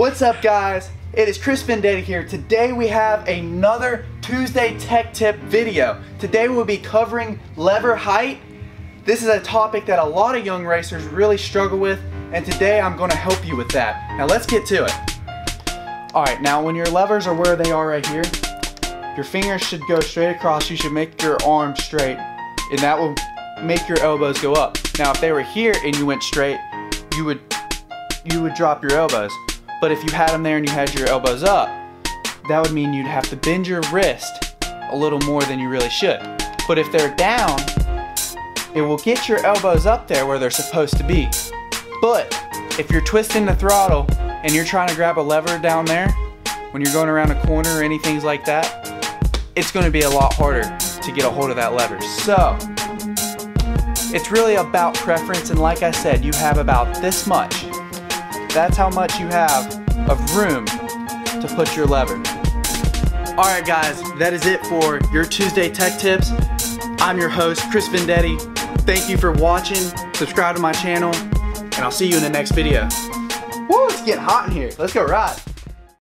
What's up guys? It is Chris Venditti here. Today we have another Tuesday Tech Tip video. Today we'll be covering lever height. This is a topic that a lot of young racers really struggle with and today I'm going to help you with that. Now let's get to it. Alright, now when your levers are where they are right here, your fingers should go straight across. You should make your arm straight and that will make your elbows go up. Now if they were here and you went straight, you would you would drop your elbows. But if you had them there and you had your elbows up, that would mean you'd have to bend your wrist a little more than you really should. But if they're down, it will get your elbows up there where they're supposed to be. But if you're twisting the throttle and you're trying to grab a lever down there, when you're going around a corner or anything like that, it's gonna be a lot harder to get a hold of that lever. So, it's really about preference and like I said, you have about this much that's how much you have of room to put your lever. Alright guys, that is it for your Tuesday Tech Tips. I'm your host, Chris Venditti. Thank you for watching, subscribe to my channel, and I'll see you in the next video. Woo, it's getting hot in here. Let's go ride.